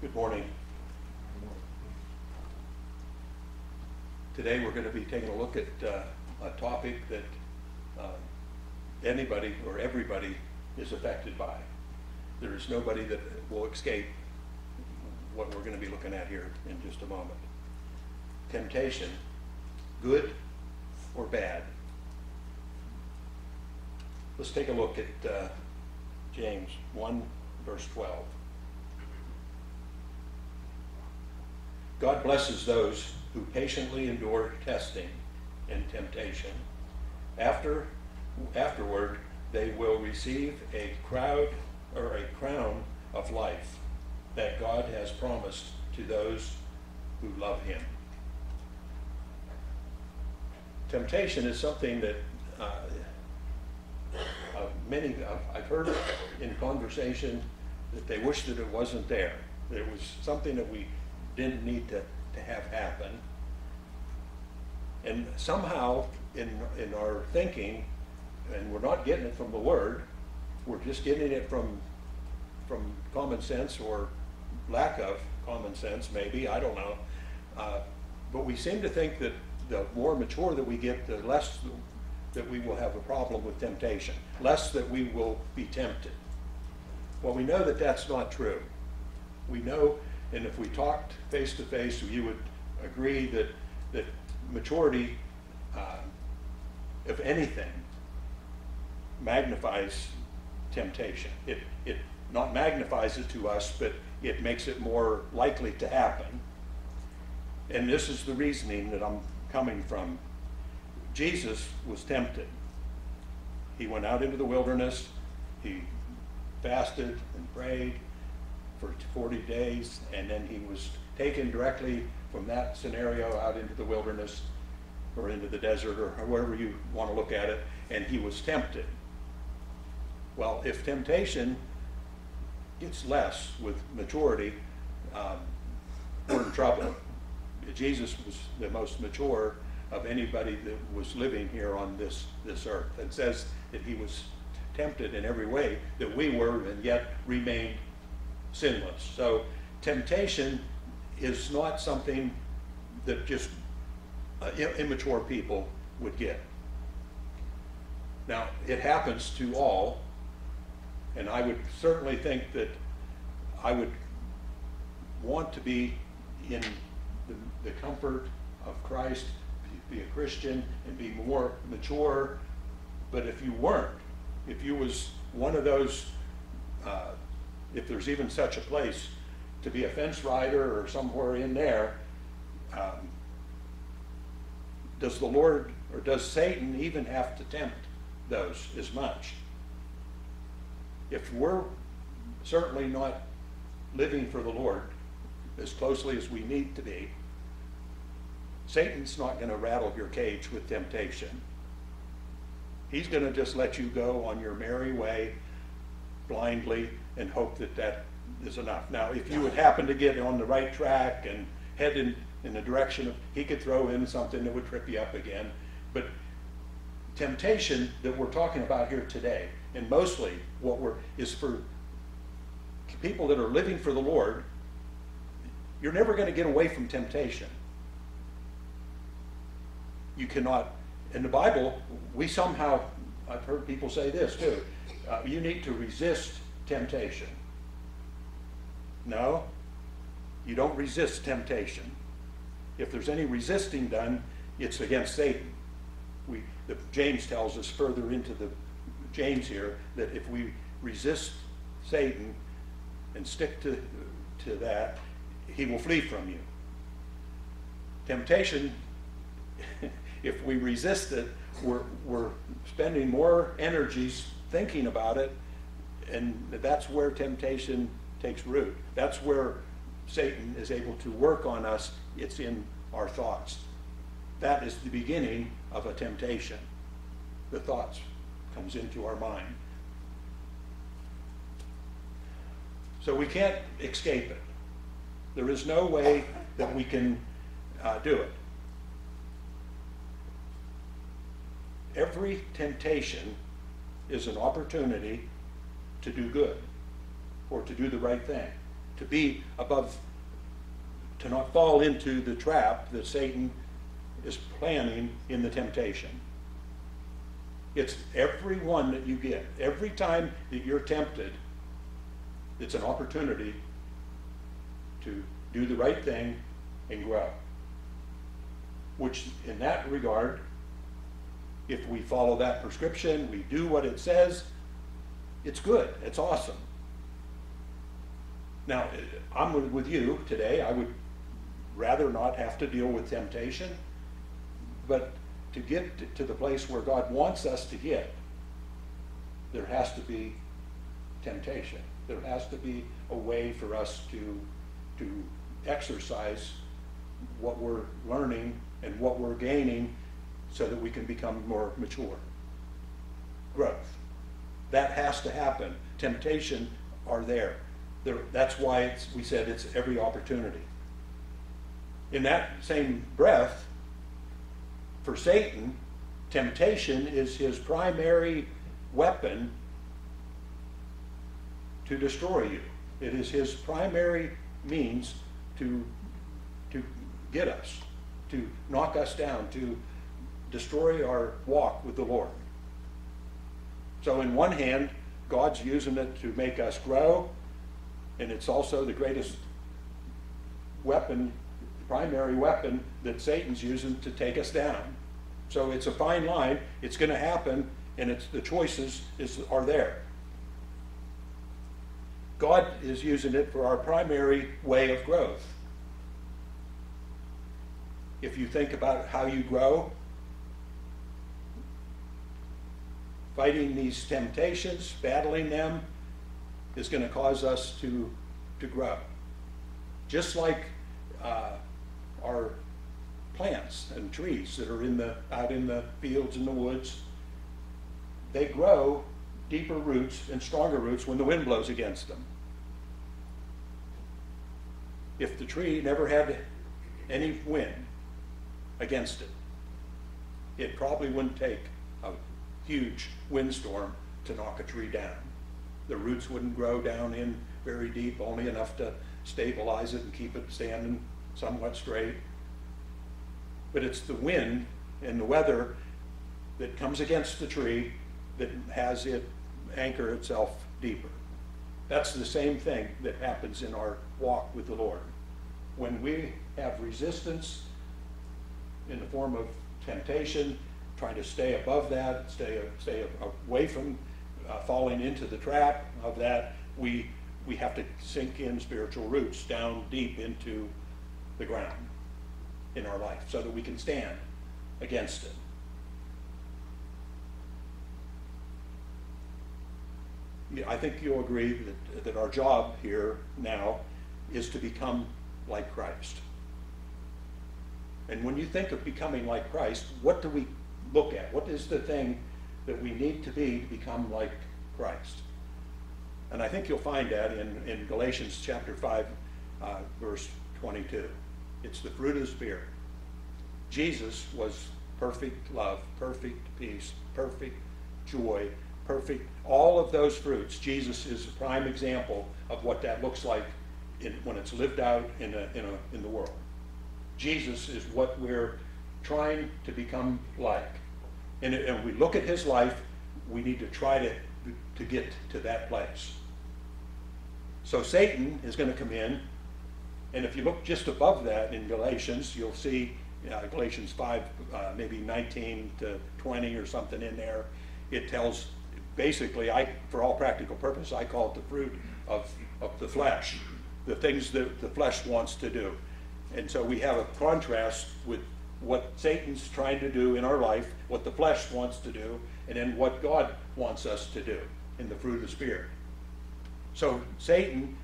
Good morning. Today, we're going to be taking a look at uh, a topic that uh, anybody or everybody is affected by. There is nobody that will escape what we're going to be looking at here in just a moment. Temptation, good or bad? Let's take a look at uh, James 1, verse 12. God blesses those who patiently endure testing and temptation. After, afterward, they will receive a crowd or a crown of life that God has promised to those who love Him. Temptation is something that uh, uh, many, uh, I've heard in conversation that they wish that it wasn't there. It was something that we didn't need to, to have happen. And somehow in, in our thinking, and we're not getting it from the Word, we're just getting it from, from common sense or lack of common sense, maybe, I don't know. Uh, but we seem to think that the more mature that we get, the less that we will have a problem with temptation, less that we will be tempted. Well, we know that that's not true. We know, and if we talked face to face, you would agree that, that maturity, uh, if anything, magnifies temptation. It, it not magnifies it to us, but it makes it more likely to happen. And this is the reasoning that I'm coming from. Jesus was tempted. He went out into the wilderness, he fasted and prayed for 40 days, and then he was taken directly from that scenario out into the wilderness or into the desert or wherever you want to look at it, and he was tempted. Well, if temptation gets less with maturity, um, we're in trouble. Jesus was the most mature of anybody that was living here on this, this earth. It says that he was tempted in every way that we were and yet remained sinless. So temptation is not something that just uh, immature people would get. Now, it happens to all, and I would certainly think that I would want to be in the, the comfort of Christ, be a Christian, and be more mature. But if you weren't, if you was one of those, uh, if there's even such a place, to be a fence rider or somewhere in there, um, does the Lord or does Satan even have to tempt those as much? If we're certainly not living for the Lord as closely as we need to be, Satan's not going to rattle your cage with temptation. He's going to just let you go on your merry way blindly and hope that that is enough. Now, if you would happen to get on the right track and head in, in the direction of, he could throw in something that would trip you up again. But temptation that we're talking about here today, and mostly what we're, is for people that are living for the Lord, you're never going to get away from temptation. You cannot, in the Bible, we somehow, I've heard people say this too, uh, you need to resist temptation. No, you don't resist temptation. If there's any resisting done, it's against Satan. We, the, James tells us further into the James here that if we resist Satan, and stick to, to that, he will flee from you. Temptation, if we resist it, we're, we're spending more energies thinking about it, and that's where temptation takes root. That's where Satan is able to work on us. It's in our thoughts. That is the beginning of a temptation. The thoughts comes into our mind. So we can't escape it. There is no way that we can uh, do it. Every temptation is an opportunity to do good or to do the right thing, to be above, to not fall into the trap that Satan is planning in the temptation. It's every one that you get. Every time that you're tempted, it's an opportunity to do the right thing and grow. Which, in that regard, if we follow that prescription, we do what it says, it's good. It's awesome. Now, I'm with you today. I would rather not have to deal with temptation, but to get to the place where God wants us to get, there has to be temptation. There has to be a way for us to, to exercise what we're learning and what we're gaining so that we can become more mature. Growth. That has to happen. Temptation are there. there that's why we said it's every opportunity. In that same breath, for Satan, temptation is his primary weapon to destroy you. It is his primary means to, to get us, to knock us down, to destroy our walk with the Lord. So, in one hand, God's using it to make us grow, and it's also the greatest weapon primary weapon that Satan's using to take us down. So it's a fine line. It's going to happen, and it's the choices is, are there. God is using it for our primary way of growth. If you think about how you grow, fighting these temptations, battling them, is going to cause us to, to grow. Just like uh, are plants and trees that are in the, out in the fields and the woods. They grow deeper roots and stronger roots when the wind blows against them. If the tree never had any wind against it, it probably wouldn't take huge windstorm to knock a tree down. The roots wouldn't grow down in very deep, only enough to stabilize it and keep it standing somewhat straight. But it's the wind and the weather that comes against the tree that has it anchor itself deeper. That's the same thing that happens in our walk with the Lord. When we have resistance in the form of temptation, trying to stay above that, stay, stay away from uh, falling into the trap of that, we, we have to sink in spiritual roots down deep into the ground in our life so that we can stand against it. I think you'll agree that, that our job here now is to become like Christ. And when you think of becoming like Christ, what do we look at? What is the thing that we need to be to become like Christ? And I think you'll find that in, in Galatians chapter 5, uh, verse 22. It's the fruit of the Spirit. Jesus was perfect love, perfect peace, perfect joy, perfect, all of those fruits. Jesus is a prime example of what that looks like in, when it's lived out in, a, in, a, in the world. Jesus is what we're trying to become like. And, and we look at his life, we need to try to, to get to that place. So Satan is going to come in and if you look just above that in Galatians, you'll see uh, Galatians 5, uh, maybe 19 to 20 or something in there. It tells, basically, I, for all practical purpose, I call it the fruit of, of the flesh, the things that the flesh wants to do. And so we have a contrast with what Satan's trying to do in our life, what the flesh wants to do, and then what God wants us to do in the fruit of the Spirit. So Satan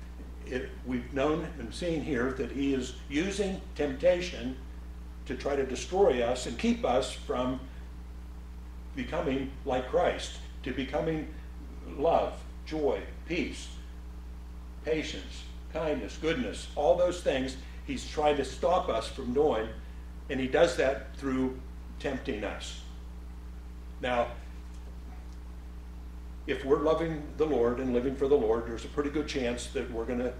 it, we've known and seen here that he is using temptation to try to destroy us and keep us from becoming like Christ, to becoming love, joy, peace, patience, kindness, goodness, all those things he's trying to stop us from doing, and he does that through tempting us. Now, if we're loving the Lord and living for the Lord, there's a pretty good chance that we're going to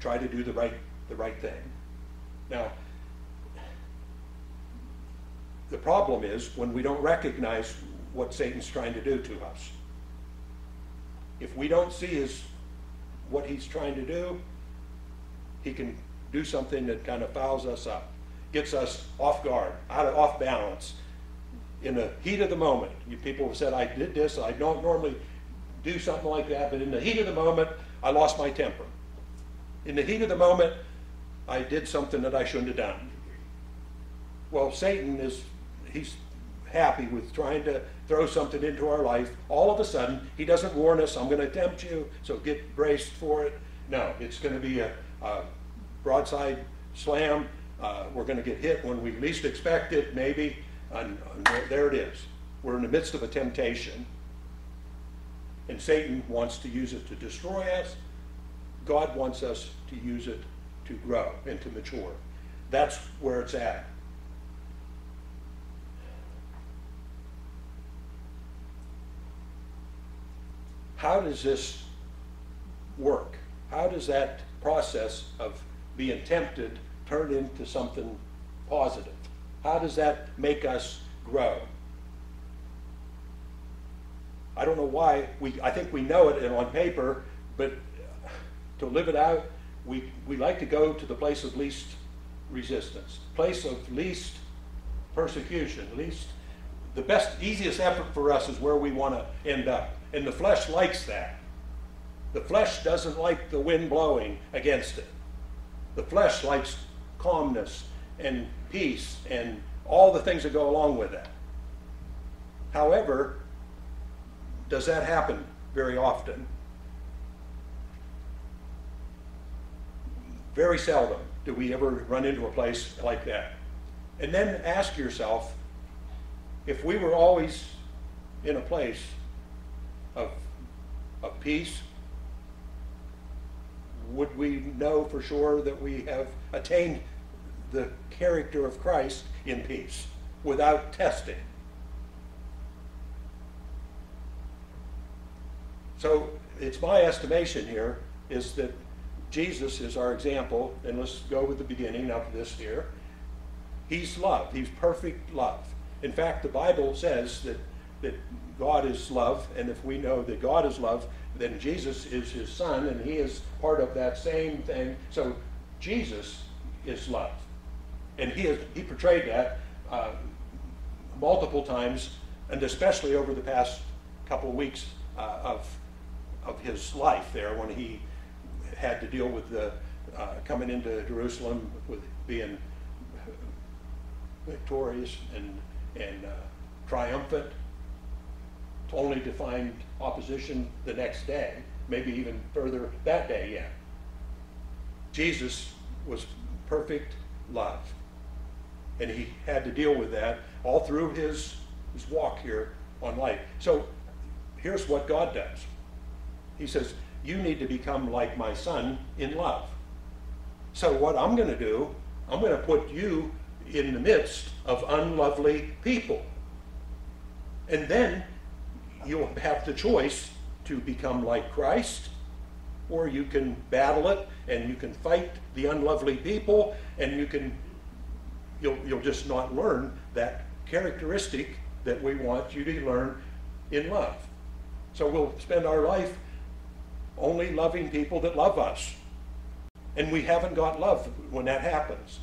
try to do the right, the right thing. Now, the problem is when we don't recognize what Satan's trying to do to us. If we don't see his, what he's trying to do, he can do something that kind of fouls us up, gets us off guard, out of off balance. In the heat of the moment, you people have said, I did this, I don't normally do something like that, but in the heat of the moment, I lost my temper. In the heat of the moment, I did something that I shouldn't have done. Well, Satan is, he's happy with trying to throw something into our life. All of a sudden, he doesn't warn us, I'm going to tempt you, so get braced for it. No, it's going to be a, a broadside slam. Uh, we're going to get hit when we least expect it, maybe, and, there it is. We're in the midst of a temptation, and Satan wants to use it to destroy us. God wants us to use it to grow and to mature. That's where it's at. How does this work? How does that process of being tempted turn into something positive? How does that make us grow? I don't know why we I think we know it on paper, but to live it out, we, we like to go to the place of least resistance, place of least persecution, least the best, easiest effort for us is where we want to end up. And the flesh likes that. The flesh doesn't like the wind blowing against it. The flesh likes calmness and peace and all the things that go along with that. However, does that happen very often? Very seldom do we ever run into a place like that. And then ask yourself if we were always in a place of, of peace, would we know for sure that we have attained the character of Christ in peace without testing? So it's my estimation here is that Jesus is our example, and let's go with the beginning of this here. He's love. He's perfect love. In fact, the Bible says that, that God is love, and if we know that God is love, then Jesus is his son, and he is part of that same thing. So Jesus is love. And he, has, he portrayed that uh, multiple times, and especially over the past couple of weeks uh, of, of his life there when he had to deal with the uh, coming into Jerusalem with being victorious and, and uh, triumphant, only to find opposition the next day, maybe even further that day yet. Jesus was perfect love. And he had to deal with that all through his, his walk here on life. So here's what God does. He says, you need to become like my son in love. So, what I'm going to do, I'm going to put you in the midst of unlovely people. And then you'll have the choice to become like Christ, or you can battle it and you can fight the unlovely people and you can you'll, you'll just not learn that characteristic that we want you to learn in love. So we'll spend our life only loving people that love us. And we haven't got love when that happens.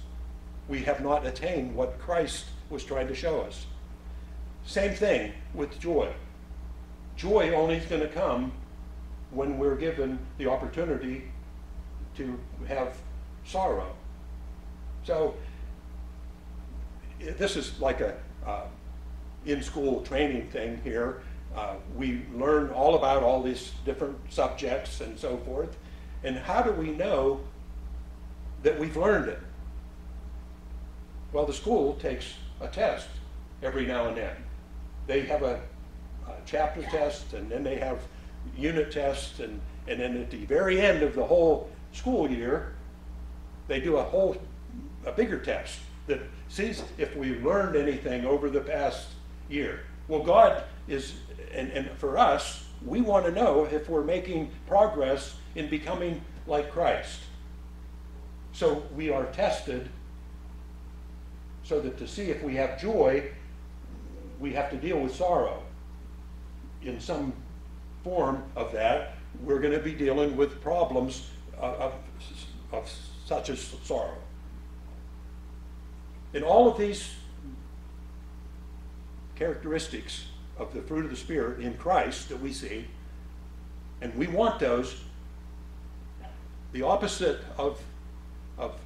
We have not attained what Christ was trying to show us. Same thing with joy. Joy only is going to come when we're given the opportunity to have sorrow. So this is like a uh, in-school training thing here. Uh, we learn all about all these different subjects and so forth. And how do we know that we've learned it? Well, the school takes a test every now and then. They have a, a chapter test, and then they have unit tests, and, and then at the very end of the whole school year, they do a whole, a bigger test that sees if we've learned anything over the past year. Well, God is and, and for us, we want to know if we're making progress in becoming like Christ. So we are tested so that to see if we have joy, we have to deal with sorrow. In some form of that, we're going to be dealing with problems of, of, of such as sorrow. In all of these characteristics of the fruit of the Spirit in Christ that we see, and we want those, the opposite of, of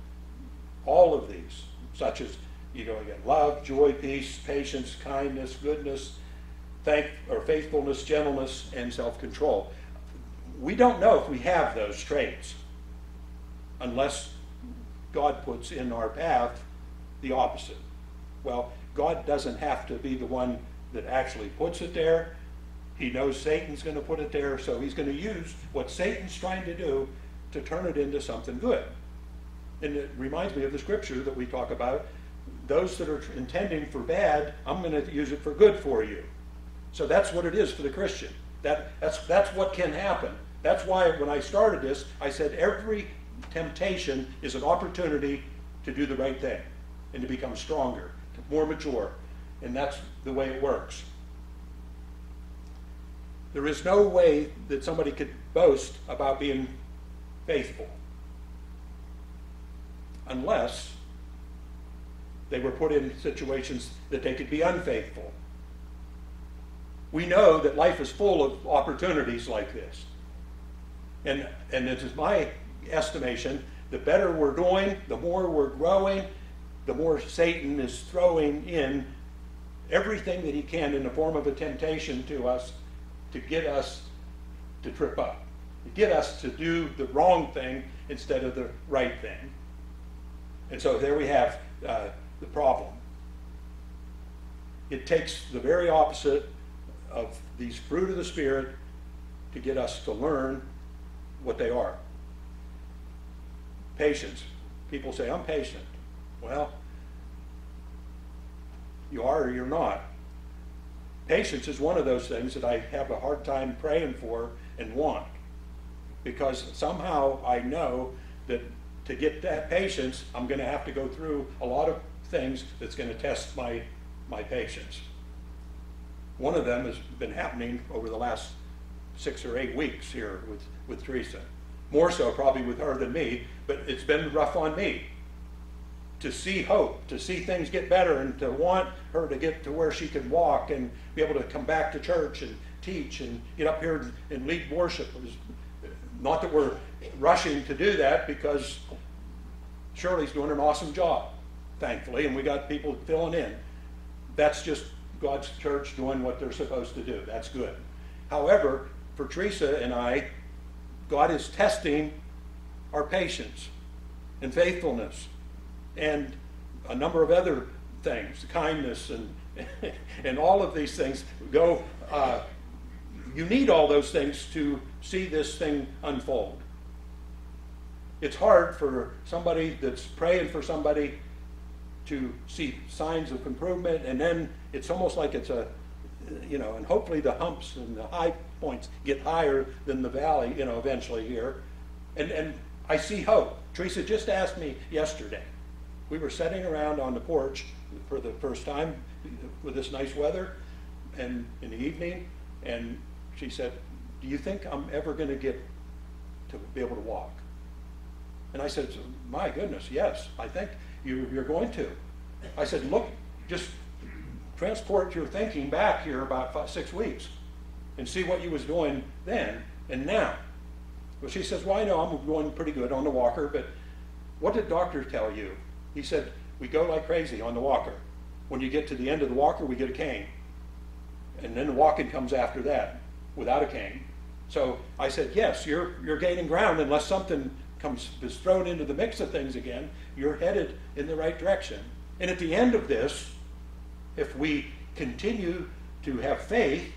all of these, such as you know again, love, joy, peace, patience, kindness, goodness, thank or faithfulness, gentleness, and self-control. We don't know if we have those traits unless God puts in our path the opposite. Well, God doesn't have to be the one that actually puts it there. He knows Satan's going to put it there, so he's going to use what Satan's trying to do to turn it into something good. And it reminds me of the scripture that we talk about. Those that are intending for bad, I'm going to use it for good for you. So that's what it is for the Christian. That, that's, that's what can happen. That's why when I started this, I said every temptation is an opportunity to do the right thing and to become stronger, more mature. And that's the way it works. There is no way that somebody could boast about being faithful unless they were put in situations that they could be unfaithful. We know that life is full of opportunities like this. And, and it is my estimation, the better we're doing, the more we're growing, the more Satan is throwing in everything that he can in the form of a temptation to us to get us to trip up, to get us to do the wrong thing instead of the right thing. And so there we have uh, the problem. It takes the very opposite of these fruit of the Spirit to get us to learn what they are. Patience. People say, I'm patient. Well, you are or you're not. Patience is one of those things that I have a hard time praying for and want. Because somehow I know that to get that patience, I'm going to have to go through a lot of things that's going to test my, my patience. One of them has been happening over the last six or eight weeks here with, with Teresa. More so probably with her than me, but it's been rough on me to see hope, to see things get better, and to want her to get to where she can walk and be able to come back to church and teach and get up here and, and lead worship. not that we're rushing to do that because Shirley's doing an awesome job, thankfully, and we got people filling in. That's just God's church doing what they're supposed to do. That's good. However, for Teresa and I, God is testing our patience and faithfulness and a number of other things, kindness and and all of these things go. Uh, you need all those things to see this thing unfold. It's hard for somebody that's praying for somebody to see signs of improvement, and then it's almost like it's a, you know, and hopefully the humps and the high points get higher than the valley, you know, eventually here. And, and I see hope. Teresa just asked me yesterday, we were sitting around on the porch for the first time with this nice weather and in the evening, and she said, do you think I'm ever going to get to be able to walk? And I said, my goodness, yes, I think you, you're going to. I said, look, just transport your thinking back here about five, six weeks and see what you was doing then and now. Well, she says, well, I know I'm going pretty good on the walker, but what did doctor tell you? He said, we go like crazy on the walker. When you get to the end of the walker, we get a cane. And then the walking comes after that without a cane. So I said, yes, you're, you're gaining ground unless something comes is thrown into the mix of things again. You're headed in the right direction. And at the end of this, if we continue to have faith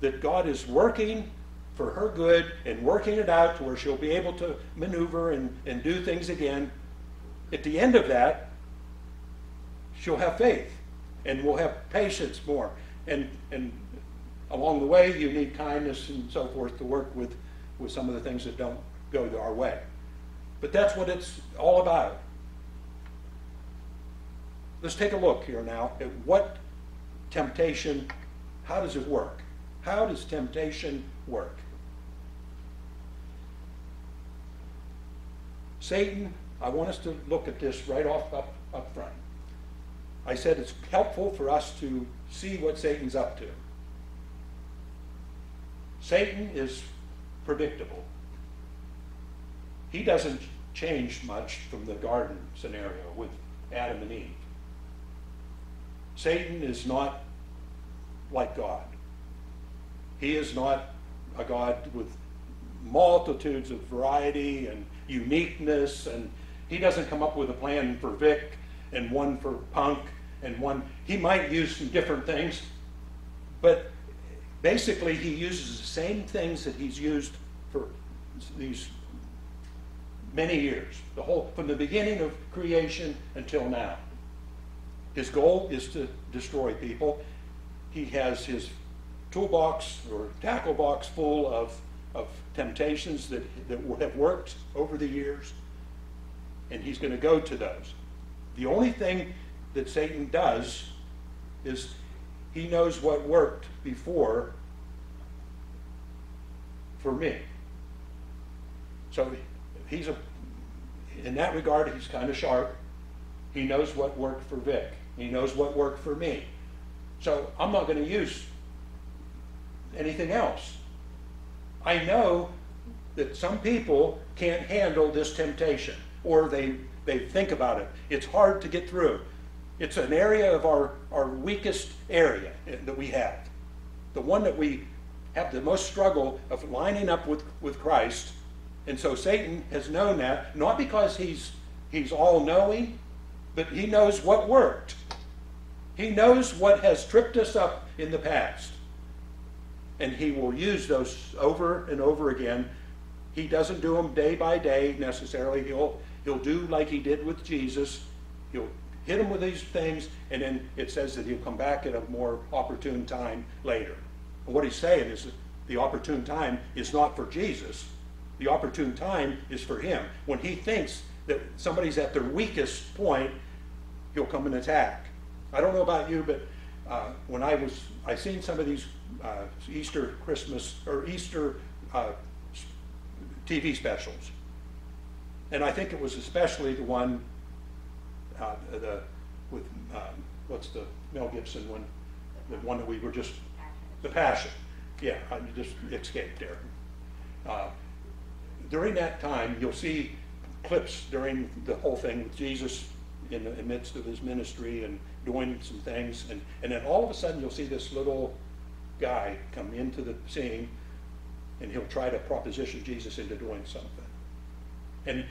that God is working for her good and working it out to where she'll be able to maneuver and, and do things again, at the end of that, she'll have faith and we'll have patience more. And, and along the way, you need kindness and so forth to work with, with some of the things that don't go our way. But that's what it's all about. Let's take a look here now at what temptation, how does it work? How does temptation work? Satan, I want us to look at this right off up, up front. I said it's helpful for us to see what Satan's up to. Satan is predictable. He doesn't change much from the garden scenario with Adam and Eve. Satan is not like God. He is not a God with multitudes of variety and uniqueness, and he doesn't come up with a plan for Vic and one for Punk and one. He might use some different things, but basically he uses the same things that he's used for these many years, the whole from the beginning of creation until now. His goal is to destroy people. He has his toolbox or tackle box full of, of temptations that, that have worked over the years, and he's going to go to those. The only thing that Satan does is he knows what worked before for me. So he's a, in that regard, he's kind of sharp. He knows what worked for Vic. He knows what worked for me. So I'm not going to use anything else. I know that some people can't handle this temptation or they, they think about it. It's hard to get through. It's an area of our, our weakest area that we have. The one that we have the most struggle of lining up with, with Christ. And so Satan has known that, not because he's, he's all knowing, but he knows what worked. He knows what has tripped us up in the past and he will use those over and over again. He doesn't do them day by day necessarily. He'll, he'll do like he did with Jesus. He'll hit him with these things, and then it says that he'll come back at a more opportune time later. And what he's saying is the opportune time is not for Jesus. The opportune time is for him. When he thinks that somebody's at their weakest point, he'll come and attack. I don't know about you, but uh, when I was, I seen some of these uh, Easter, Christmas, or Easter uh, TV specials. And I think it was especially the one uh, the, with, um, what's the Mel Gibson one? The one that we were just, The Passion. Yeah, I just escaped there. Uh, during that time, you'll see clips during the whole thing with Jesus in the midst of his ministry and doing some things. And, and then all of a sudden, you'll see this little guy come into the scene and he'll try to proposition Jesus into doing something. And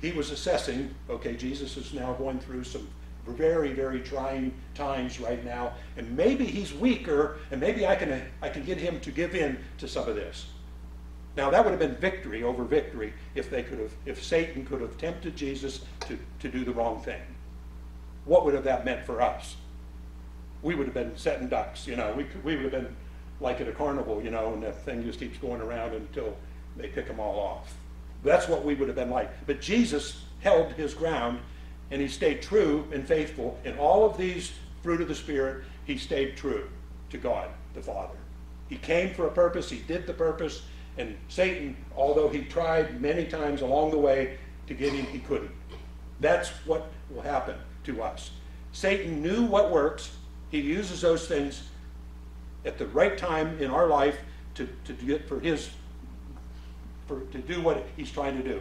he was assessing, okay, Jesus is now going through some very, very trying times right now, and maybe he's weaker, and maybe I can, I can get him to give in to some of this. Now that would have been victory over victory if they could have, if Satan could have tempted Jesus to, to do the wrong thing. What would have that meant for us? we would have been setting ducks, you know. We, could, we would have been like at a carnival, you know, and the thing just keeps going around until they pick them all off. That's what we would have been like. But Jesus held his ground and he stayed true and faithful. In all of these fruit of the Spirit, he stayed true to God the Father. He came for a purpose, he did the purpose, and Satan, although he tried many times along the way to get him, he couldn't. That's what will happen to us. Satan knew what works, he uses those things at the right time in our life to, to get for his for to do what he's trying to do.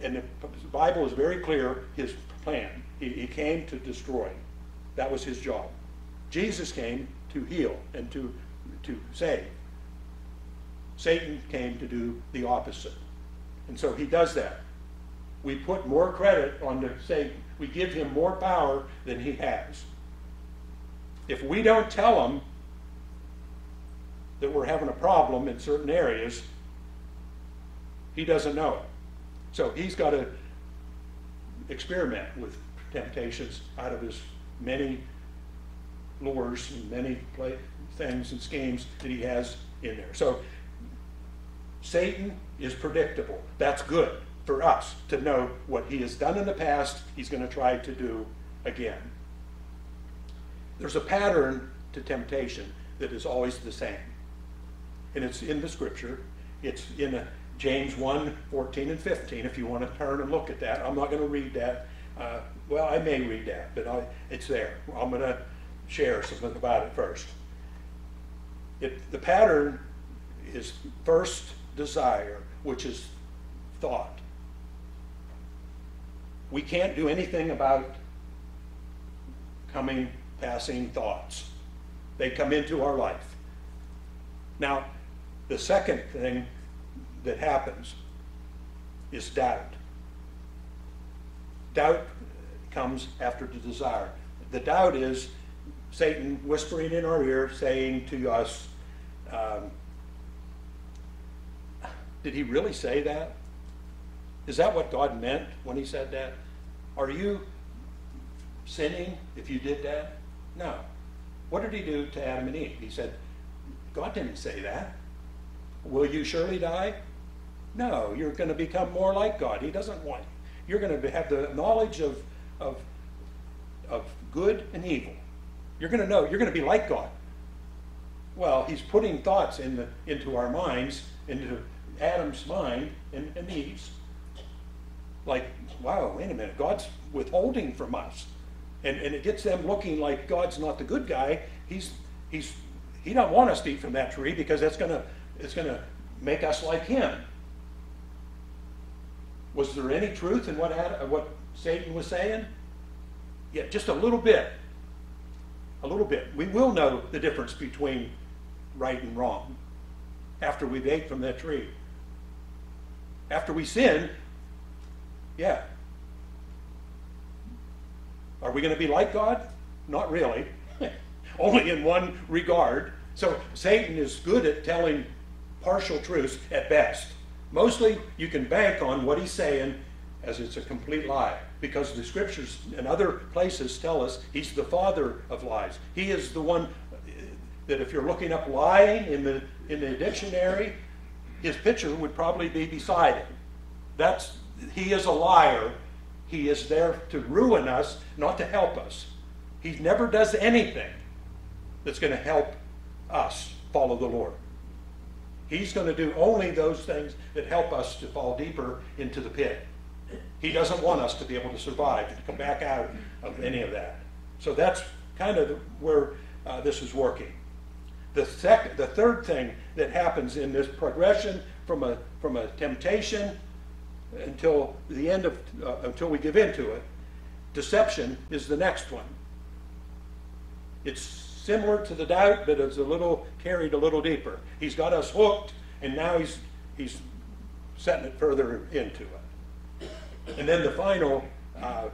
And the Bible is very clear, his plan. He, he came to destroy. That was his job. Jesus came to heal and to, to save. Satan came to do the opposite. And so he does that. We put more credit on the Satan. We give him more power than he has. If we don't tell him that we're having a problem in certain areas, he doesn't know it. So he's got to experiment with temptations out of his many lures and many play, things and schemes that he has in there. So Satan is predictable. That's good. for us to know what he has done in the past, he's going to try to do again. There's a pattern to temptation that is always the same. And it's in the scripture. It's in a, James 1 14 and 15, if you want to turn and look at that. I'm not going to read that. Uh, well, I may read that, but I, it's there. I'm going to share something about it first. It, the pattern is first desire, which is thought. We can't do anything about coming, passing thoughts. They come into our life. Now, the second thing that happens is doubt. Doubt comes after the desire. The doubt is Satan whispering in our ear, saying to us, um, Did he really say that? Is that what God meant when he said that? Are you sinning if you did that? No. What did he do to Adam and Eve? He said, God didn't say that. Will you surely die? No, you're going to become more like God. He doesn't want you. You're going to have the knowledge of, of, of good and evil. You're going to know, you're going to be like God. Well, he's putting thoughts in the, into our minds, into Adam's mind and, and Eve's. Like, wow, wait a minute, God's withholding from us. And, and it gets them looking like God's not the good guy. He's, he's, he don't want us to eat from that tree because that's gonna, it's gonna make us like him. Was there any truth in what, Adam, uh, what Satan was saying? Yeah, just a little bit. A little bit. We will know the difference between right and wrong after we've ate from that tree. After we sin, yeah. Are we going to be like God? Not really. Only in one regard. So Satan is good at telling partial truths at best. Mostly you can bank on what he's saying as it's a complete lie because the scriptures and other places tell us he's the father of lies. He is the one uh, that if you're looking up lying in the in the dictionary, his picture would probably be beside it. That's he is a liar. He is there to ruin us, not to help us. He never does anything that's going to help us follow the Lord. He's going to do only those things that help us to fall deeper into the pit. He doesn't want us to be able to survive, to come back out of any of that. So that's kind of where uh, this is working. The, second, the third thing that happens in this progression from a, from a temptation until the end of, uh, until we give in to it, deception is the next one. It's similar to the doubt, but it's a little carried a little deeper. He's got us hooked, and now he's, he's setting it further into it. And then the final, uh,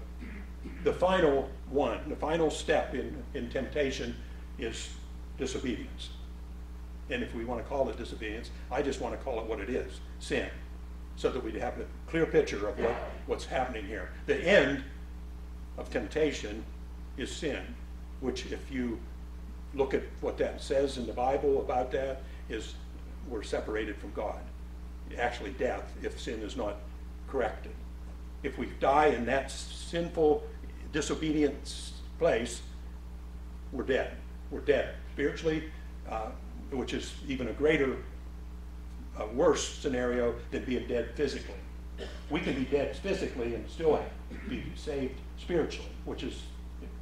the final one, the final step in, in temptation is disobedience. And if we want to call it disobedience, I just want to call it what it is sin. So that we have a clear picture of what, what's happening here. The end of temptation is sin, which, if you look at what that says in the Bible about that, is we're separated from God. Actually, death, if sin is not corrected. If we die in that sinful, disobedient place, we're dead. We're dead spiritually, uh, which is even a greater, uh, worse scenario than being dead physically. We can be dead physically and still be saved spiritually, which is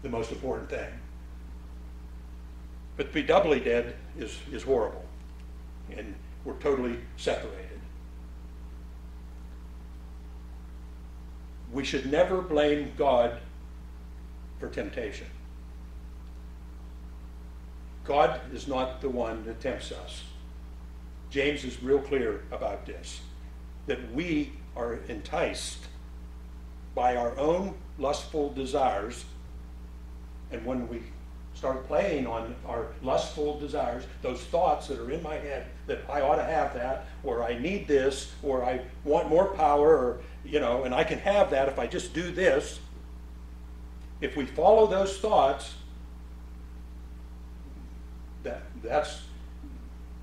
the most important thing. But to be doubly dead is, is horrible, and we're totally separated. We should never blame God for temptation. God is not the one that tempts us. James is real clear about this that we are enticed by our own lustful desires. And when we start playing on our lustful desires, those thoughts that are in my head that I ought to have that, or I need this, or I want more power, or, you know, and I can have that if I just do this. If we follow those thoughts, that, that's,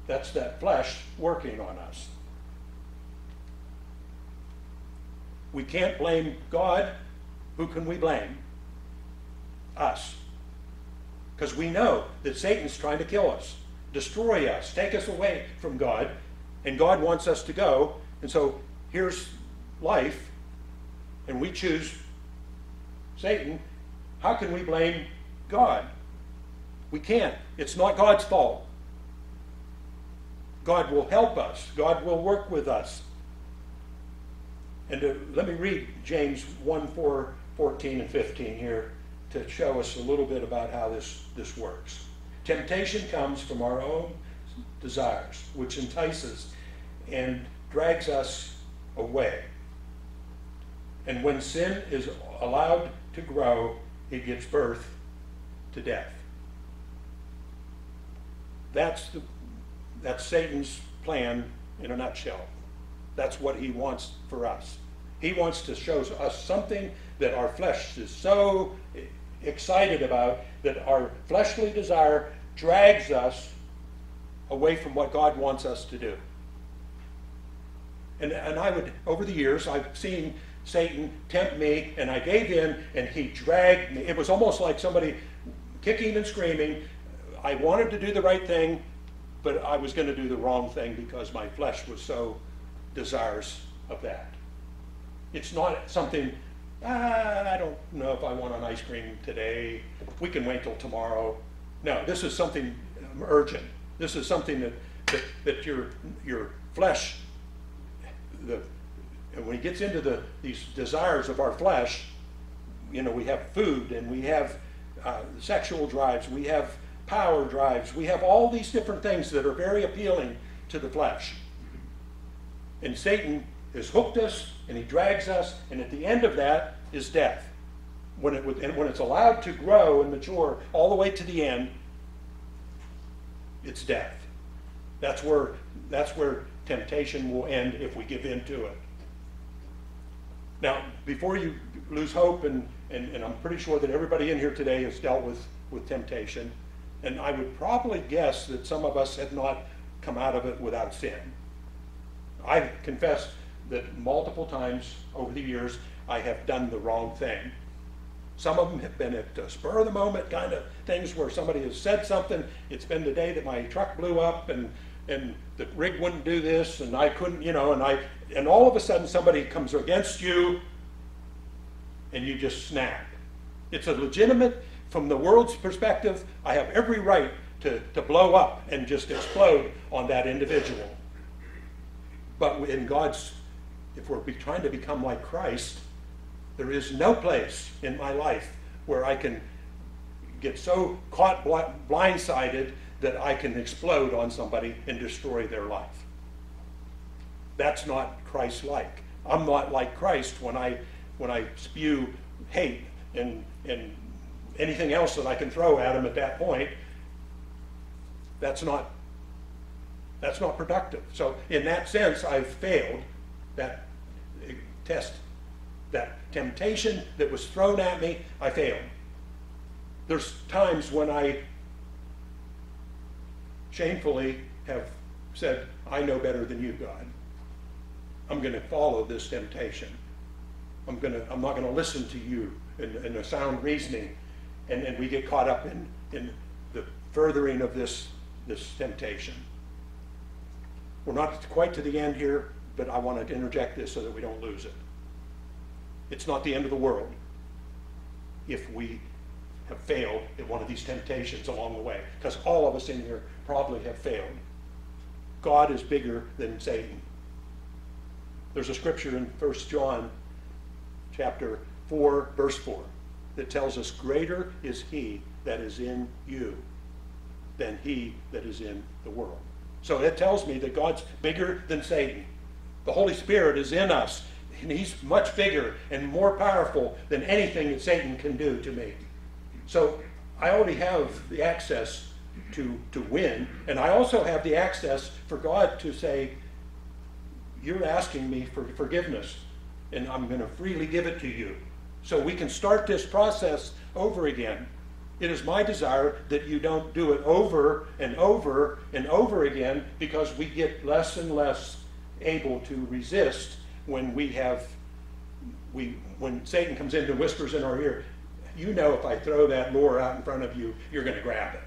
that's that flesh working on us. we can't blame God. Who can we blame? Us. Because we know that Satan's trying to kill us, destroy us, take us away from God, and God wants us to go. And so here's life, and we choose Satan. How can we blame God? We can't. It's not God's fault. God will help us. God will work with us. And to, let me read James 1 4, 14 and 15 here to show us a little bit about how this, this works. Temptation comes from our own desires, which entices and drags us away. And when sin is allowed to grow, it gives birth to death. That's, the, that's Satan's plan in a nutshell. That's what he wants for us. He wants to show us something that our flesh is so excited about that our fleshly desire drags us away from what God wants us to do. And, and I would, over the years, I've seen Satan tempt me, and I gave in, and he dragged me. It was almost like somebody kicking and screaming. I wanted to do the right thing, but I was going to do the wrong thing because my flesh was so desirous of that. It's not something, ah, I don't know if I want an ice cream today. We can wait till tomorrow. No, this is something urgent. This is something that, that, that your, your flesh, the, when he gets into the, these desires of our flesh, you know, we have food and we have uh, sexual drives, we have power drives, we have all these different things that are very appealing to the flesh. And Satan has hooked us and he drags us, and at the end of that is death. When, it, when it's allowed to grow and mature all the way to the end, it's death. That's where, that's where temptation will end if we give in to it. Now, before you lose hope, and, and, and I'm pretty sure that everybody in here today has dealt with, with temptation, and I would probably guess that some of us have not come out of it without sin. I confess that multiple times over the years I have done the wrong thing. Some of them have been at the spur of the moment kind of things where somebody has said something. It's been the day that my truck blew up and and the rig wouldn't do this and I couldn't, you know, and I and all of a sudden somebody comes against you and you just snap. It's a legitimate from the world's perspective, I have every right to, to blow up and just explode on that individual. But in God's if we're trying to become like Christ, there is no place in my life where I can get so caught blindsided that I can explode on somebody and destroy their life. That's not Christ-like. I'm not like Christ when I when I spew hate and and anything else that I can throw at him at that point. That's not that's not productive. So in that sense, I've failed that eh, test, that temptation that was thrown at me, I failed. There's times when I shamefully have said, I know better than you, God. I'm going to follow this temptation. I'm, going to, I'm not going to listen to you in, in a sound reasoning. And, and we get caught up in, in the furthering of this, this temptation. We're not quite to the end here, but I want to interject this so that we don't lose it. It's not the end of the world if we have failed at one of these temptations along the way, because all of us in here probably have failed. God is bigger than Satan. There's a scripture in 1 John chapter 4, verse 4, that tells us, Greater is he that is in you than he that is in the world. So it tells me that God's bigger than Satan. The Holy Spirit is in us, and He's much bigger and more powerful than anything that Satan can do to me. So I already have the access to, to win, and I also have the access for God to say, You're asking me for forgiveness, and I'm going to freely give it to you. So we can start this process over again. It is my desire that you don't do it over and over and over again because we get less and less able to resist when we have we, when Satan comes in and whispers in our ear, you know if I throw that lure out in front of you, you're going to grab it.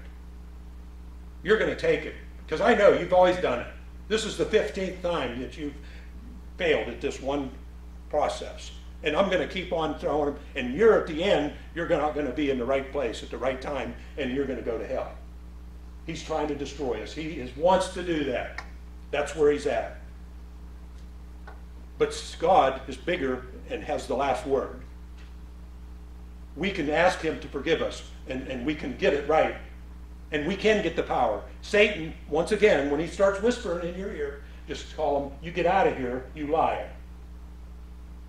You're going to take it. Because I know you've always done it. This is the 15th time that you've failed at this one process. And I'm going to keep on throwing them. And you're at the end, you're not going to be in the right place at the right time, and you're going to go to hell. He's trying to destroy us. He is, wants to do that. That's where he's at. But God is bigger and has the last word. We can ask him to forgive us, and, and we can get it right. And we can get the power. Satan, once again, when he starts whispering in your ear, just call him, you get out of here, you liar.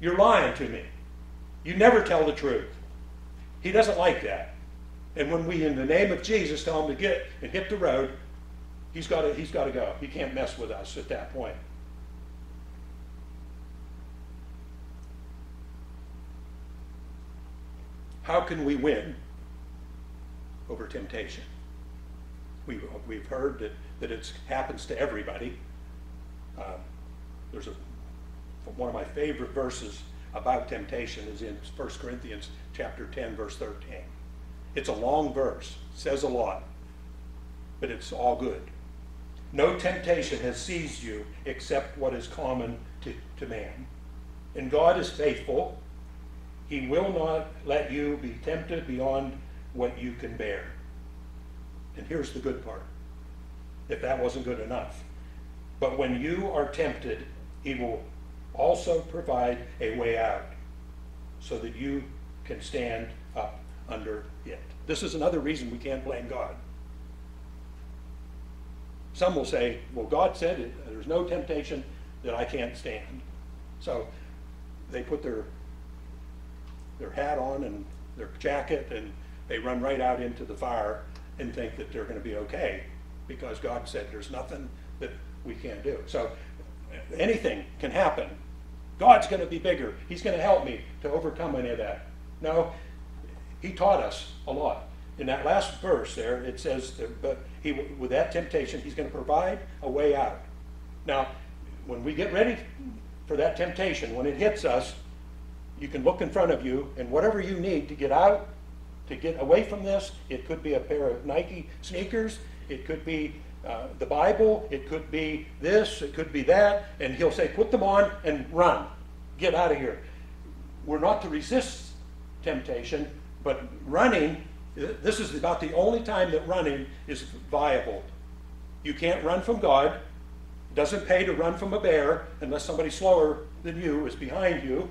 You're lying to me. You never tell the truth. He doesn't like that. And when we, in the name of Jesus, tell him to get and hit the road, he's got to, he's got to go. He can't mess with us at that point. How can we win over temptation? We, we've heard that, that it happens to everybody. Uh, there's a, one of my favorite verses about temptation is in 1 Corinthians chapter 10, verse 13. It's a long verse, says a lot, but it's all good. No temptation has seized you except what is common to, to man. And God is faithful. He will not let you be tempted beyond what you can bear. And here's the good part if that wasn't good enough. But when you are tempted, he will also provide a way out so that you can stand up under it. This is another reason we can't blame God. Some will say, well, God said it, there's no temptation that I can't stand. So they put their, their hat on and their jacket and they run right out into the fire and think that they're going to be okay because God said there's nothing that we can't do. So anything can happen. God's going to be bigger. He's going to help me to overcome any of that. No, he taught us a lot. In that last verse there, it says, that, but he, with that temptation, he's going to provide a way out. Now, when we get ready for that temptation, when it hits us, you can look in front of you, and whatever you need to get out, to get away from this, it could be a pair of Nike sneakers, it could be uh, the Bible, it could be this, it could be that, and he'll say, put them on and run. Get out of here. We're not to resist temptation, but running, this is about the only time that running is viable. You can't run from God. It doesn't pay to run from a bear unless somebody slower than you is behind you.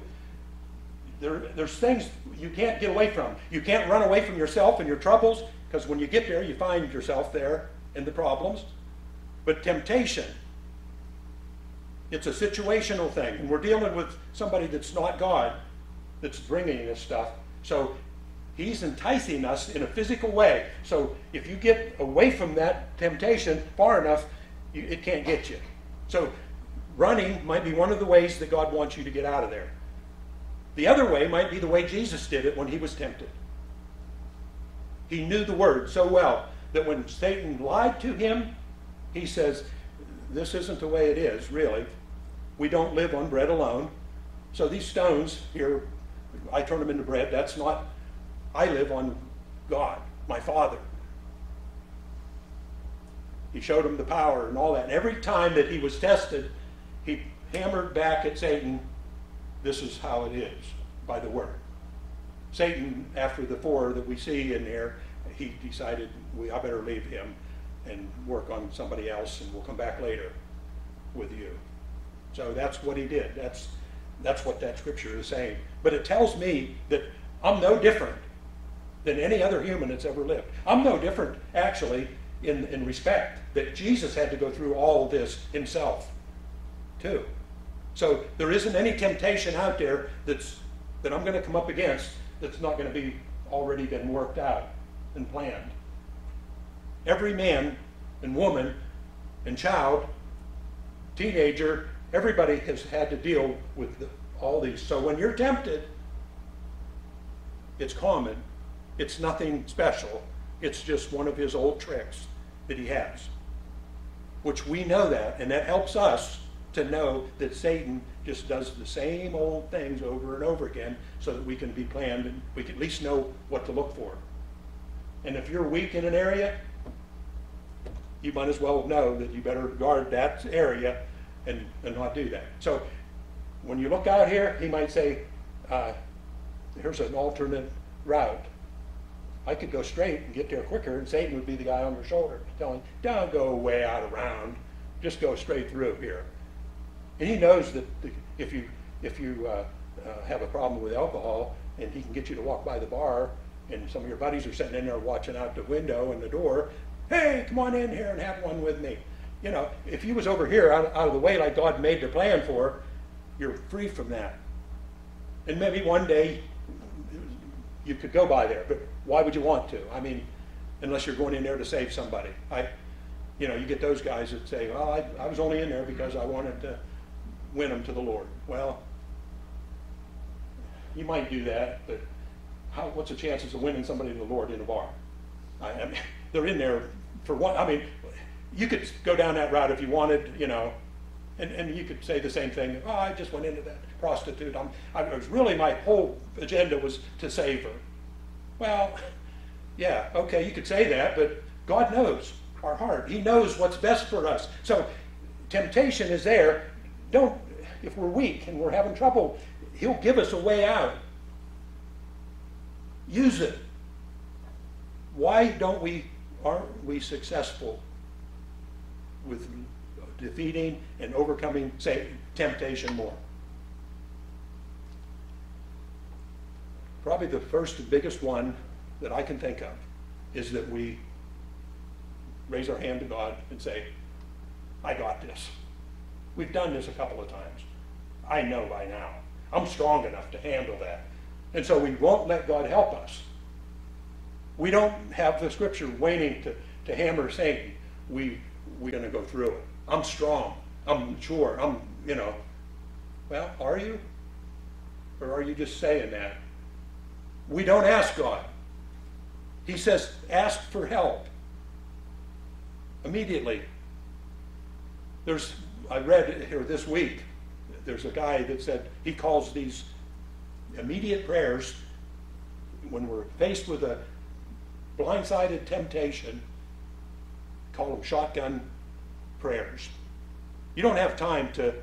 There, there's things you can't get away from. You can't run away from yourself and your troubles because when you get there, you find yourself there in the problems. But temptation, it's a situational thing. And we're dealing with somebody that's not God that's bringing this stuff. So He's enticing us in a physical way. So if you get away from that temptation far enough, you, it can't get you. So running might be one of the ways that God wants you to get out of there. The other way might be the way Jesus did it when he was tempted. He knew the word so well that when Satan lied to him, he says, This isn't the way it is, really. We don't live on bread alone. So these stones here, I turn them into bread. That's not I live on God, my Father. He showed him the power and all that. And every time that he was tested, he hammered back at Satan, this is how it is, by the word. Satan, after the four that we see in there, he decided, we, I better leave him and work on somebody else, and we'll come back later with you. So that's what he did. That's, that's what that scripture is saying. But it tells me that I'm no different than any other human that's ever lived. I'm no different, actually, in, in respect that Jesus had to go through all this himself, too. So there isn't any temptation out there that's, that I'm going to come up against that's not going to be already been worked out and planned. Every man and woman and child, teenager, everybody has had to deal with the, all these. So when you're tempted, it's common it's nothing special. It's just one of his old tricks that he has. Which we know that, and that helps us to know that Satan just does the same old things over and over again so that we can be planned and we can at least know what to look for. And if you're weak in an area, you might as well know that you better guard that area and, and not do that. So when you look out here, he might say, uh, here's an alternate route. I could go straight and get there quicker, and Satan would be the guy on your shoulder telling, don't go way out around, just go straight through here. And he knows that if you, if you uh, uh, have a problem with alcohol, and he can get you to walk by the bar, and some of your buddies are sitting in there watching out the window and the door, hey, come on in here and have one with me. You know, if he was over here out, out of the way like God made the plan for, you're free from that. And maybe one day you could go by there, but why would you want to? I mean, unless you're going in there to save somebody. I, you know, you get those guys that say, well, I, I was only in there because I wanted to win them to the Lord. Well, you might do that, but how, what's the chances of winning somebody to the Lord in a bar? I, I mean, they're in there for one, I mean, you could go down that route if you wanted, you know, and, and you could say the same thing, oh, I just went into that prostitute. I'm, I was really, my whole agenda was to save her. Well, yeah, okay, you could say that, but God knows our heart. He knows what's best for us. So temptation is there. Don't, if we're weak and we're having trouble, He'll give us a way out. Use it. Why don't we, aren't we successful with defeating and overcoming, say, temptation more? Probably the first biggest one that I can think of is that we raise our hand to God and say, I got this. We've done this a couple of times. I know by now. I'm strong enough to handle that. And so we won't let God help us. We don't have the scripture waiting to, to hammer Satan. We, we're going to go through it. I'm strong. I'm mature. I'm, you know. Well, are you? Or are you just saying that? We don't ask God. He says, ask for help. Immediately. There's, I read here this week, there's a guy that said he calls these immediate prayers when we're faced with a blindsided temptation, call them shotgun prayers. You don't have time to,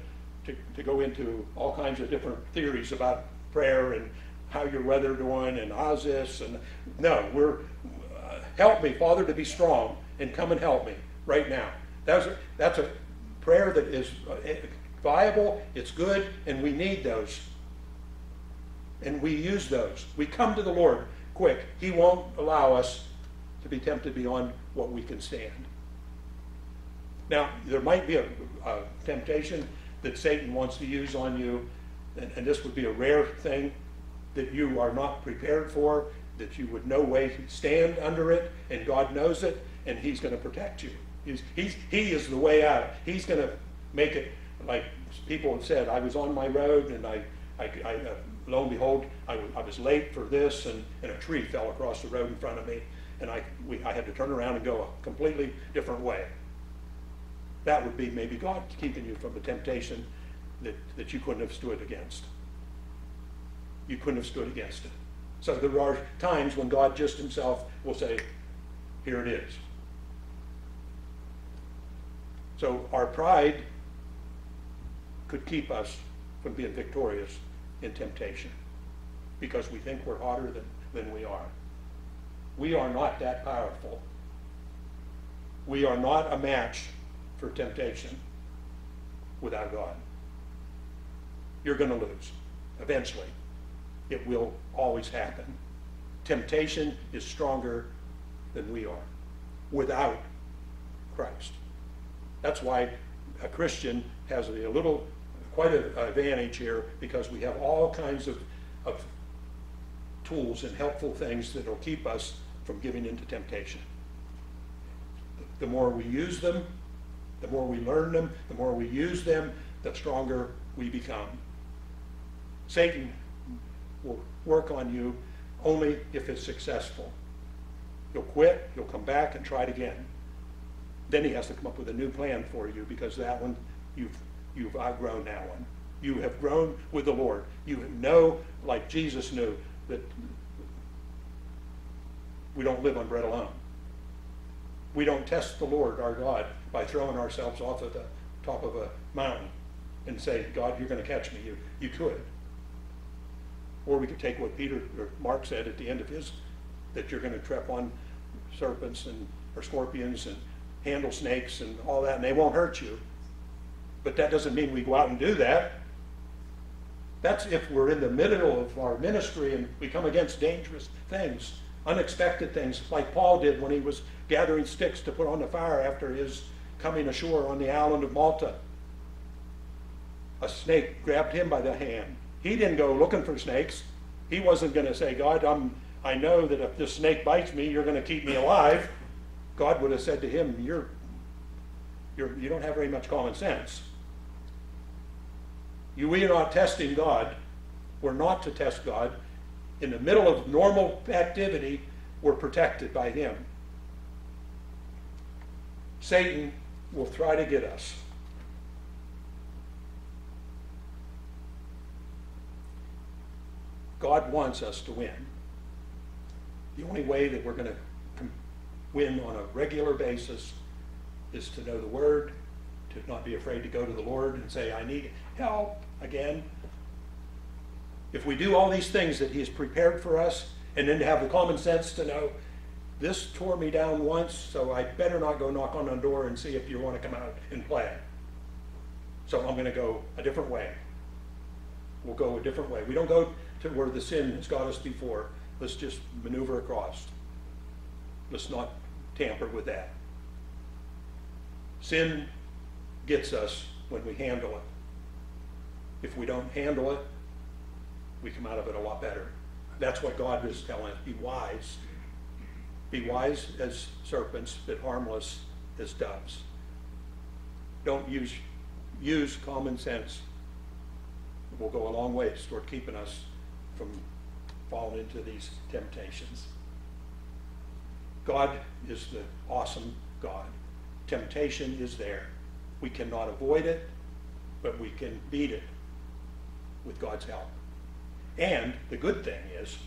to, to go into all kinds of different theories about prayer and how your weather doing and how's this and no, we're uh, help me, Father, to be strong and come and help me right now. That's a, that's a prayer that is uh, viable, it's good, and we need those. And we use those. We come to the Lord quick. He won't allow us to be tempted beyond what we can stand. Now, there might be a, a temptation that Satan wants to use on you, and, and this would be a rare thing that you are not prepared for, that you would no way stand under it, and God knows it, and He's going to protect you. He's, he's, he is the way out. He's going to make it like people have said. I was on my road, and I, I, I uh, lo and behold, I, I was late for this, and, and a tree fell across the road in front of me, and I, we, I had to turn around and go a completely different way. That would be maybe God keeping you from a temptation that, that you couldn't have stood against. You couldn't have stood against it. So there are times when God just himself will say, here it is. So our pride could keep us from being victorious in temptation because we think we're hotter than, than we are. We are not that powerful. We are not a match for temptation without God. You're going to lose eventually. It will always happen. Temptation is stronger than we are without Christ. That's why a Christian has a little, quite an advantage here because we have all kinds of, of tools and helpful things that will keep us from giving into temptation. The more we use them, the more we learn them, the more we use them, the stronger we become. Satan will work on you only if it's successful. You'll quit, you'll come back and try it again. Then he has to come up with a new plan for you because that one you've you've outgrown that one. You have grown with the Lord. You know, like Jesus knew, that we don't live on bread alone. We don't test the Lord, our God, by throwing ourselves off of the top of a mountain and say, God, you're going to catch me. You, you could. Or we could take what Peter or Mark said at the end of his, that you're going to trip on serpents and or scorpions and handle snakes and all that, and they won't hurt you. But that doesn't mean we go out and do that. That's if we're in the middle of our ministry and we come against dangerous things, unexpected things, like Paul did when he was gathering sticks to put on the fire after his coming ashore on the island of Malta. A snake grabbed him by the hand. He didn't go looking for snakes. He wasn't going to say, God, I'm, I know that if this snake bites me, you're going to keep me alive. God would have said to him, you're, you're, you don't have very much common sense. You, we are not testing God. We're not to test God. In the middle of normal activity, we're protected by Him. Satan will try to get us. God wants us to win. The only way that we're going to win on a regular basis is to know the Word, to not be afraid to go to the Lord and say, I need help again. If we do all these things that He has prepared for us, and then to have the common sense to know, this tore me down once, so I better not go knock on a door and see if you want to come out and play. So I'm going to go a different way. We'll go a different way. We don't go to where the sin has got us before. Let's just maneuver across. Let's not tamper with that. Sin gets us when we handle it. If we don't handle it, we come out of it a lot better. That's what God is telling us. Be wise. Be wise as serpents, but harmless as doves. Don't use, use common sense. It will go a long ways toward keeping us from falling into these temptations. God is the awesome God. Temptation is there. We cannot avoid it, but we can beat it with God's help. And the good thing is,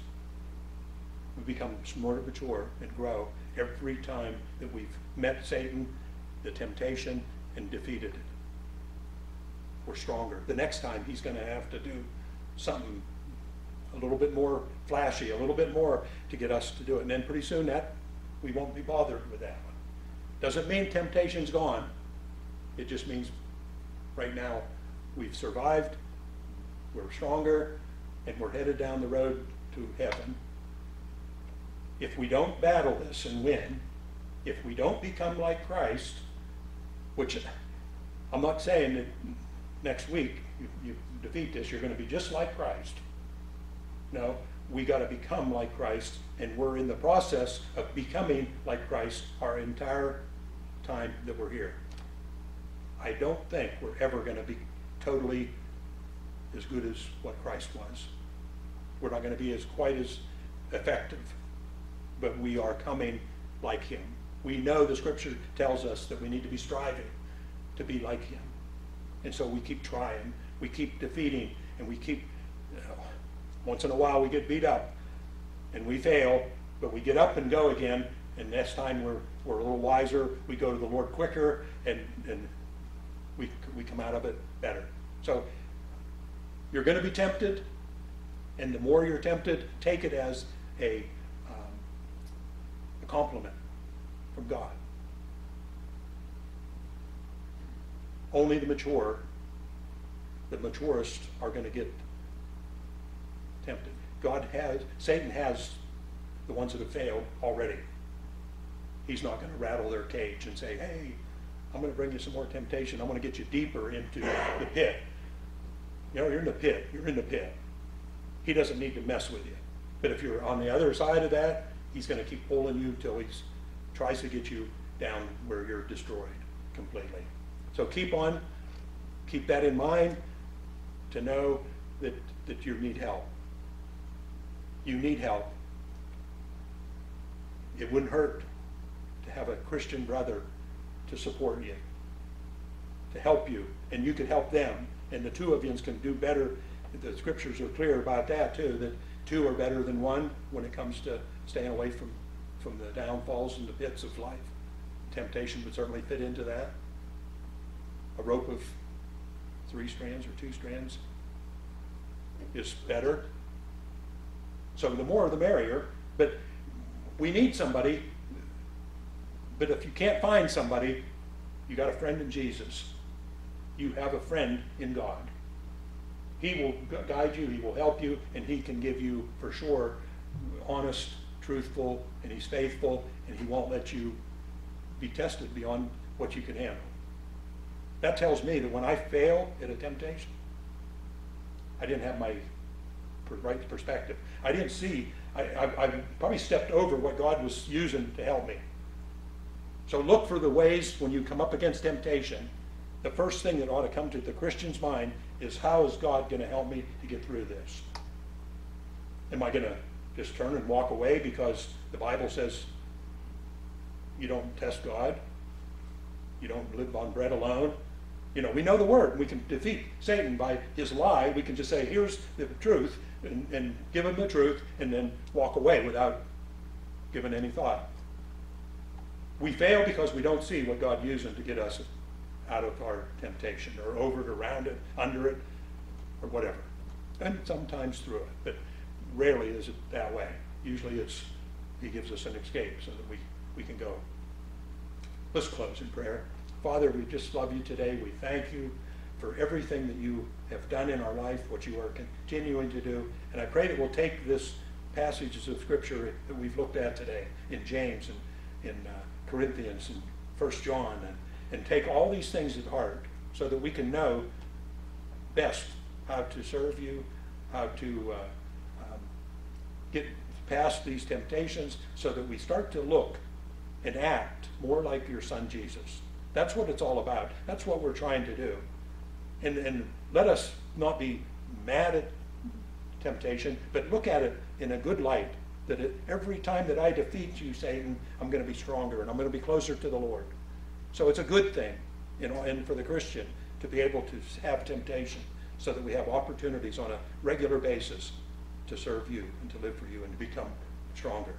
we become more mature and grow every time that we've met Satan, the temptation, and defeated it. We're stronger. The next time he's going to have to do something a little bit more flashy, a little bit more to get us to do it. And then pretty soon that we won't be bothered with that one. Doesn't mean temptation's gone. It just means right now we've survived, we're stronger, and we're headed down the road to heaven. If we don't battle this and win, if we don't become like Christ, which I'm not saying that next week you, you defeat this, you're going to be just like Christ. No, we got to become like Christ, and we're in the process of becoming like Christ our entire time that we're here. I don't think we're ever going to be totally as good as what Christ was. We're not going to be as quite as effective, but we are coming like him. We know the scripture tells us that we need to be striving to be like him. And so we keep trying, we keep defeating, and we keep, once in a while we get beat up and we fail, but we get up and go again, and next time we're, we're a little wiser, we go to the Lord quicker, and, and we, we come out of it better. So you're going to be tempted, and the more you're tempted, take it as a, um, a compliment from God. Only the mature, the maturest, are going to get tempted. God has, Satan has the ones that have failed already. He's not going to rattle their cage and say, hey, I'm going to bring you some more temptation. I'm going to get you deeper into the pit. You know, you're in the pit. You're in the pit. He doesn't need to mess with you. But if you're on the other side of that, he's going to keep pulling you till he tries to get you down where you're destroyed completely. So keep on, keep that in mind to know that, that you need help. You need help. It wouldn't hurt to have a Christian brother to support you. to help you, and you could help them, and the two of you can do better. The scriptures are clear about that too, that two are better than one when it comes to staying away from, from the downfalls and the pits of life. Temptation would certainly fit into that. A rope of three strands or two strands is better. So the more the merrier, but we need somebody. But if you can't find somebody, you got a friend in Jesus. You have a friend in God. He will guide you, he will help you, and he can give you for sure honest, truthful, and he's faithful, and he won't let you be tested beyond what you can handle. That tells me that when I fail at a temptation, I didn't have my right perspective. I didn't see, I, I, I probably stepped over what God was using to help me. So look for the ways when you come up against temptation. The first thing that ought to come to the Christian's mind is how is God going to help me to get through this? Am I going to just turn and walk away because the Bible says you don't test God? You don't live on bread alone? You know, we know the word. We can defeat Satan by his lie. We can just say, here's the truth, and, and give him the truth, and then walk away without giving any thought. We fail because we don't see what God uses to get us out of our temptation, or over it, around it, under it, or whatever. And sometimes through it, but rarely is it that way. Usually it's, he gives us an escape so that we, we can go. Let's close in prayer. Father, we just love you today. We thank you for everything that you have done in our life, what you are continuing to do. And I pray that we'll take this passages of Scripture that we've looked at today in James and in uh, Corinthians and First John and, and take all these things at heart so that we can know best how to serve you, how to uh, um, get past these temptations so that we start to look and act more like your son Jesus. That's what it's all about. That's what we're trying to do. And, and let us not be mad at temptation, but look at it in a good light. That it, every time that I defeat you, Satan, I'm going to be stronger and I'm going to be closer to the Lord. So it's a good thing, you know, and for the Christian to be able to have temptation so that we have opportunities on a regular basis to serve you and to live for you and to become stronger.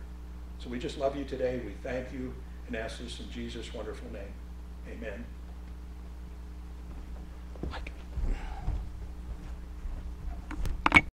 So we just love you today. We thank you and ask this in Jesus' wonderful name. Amen.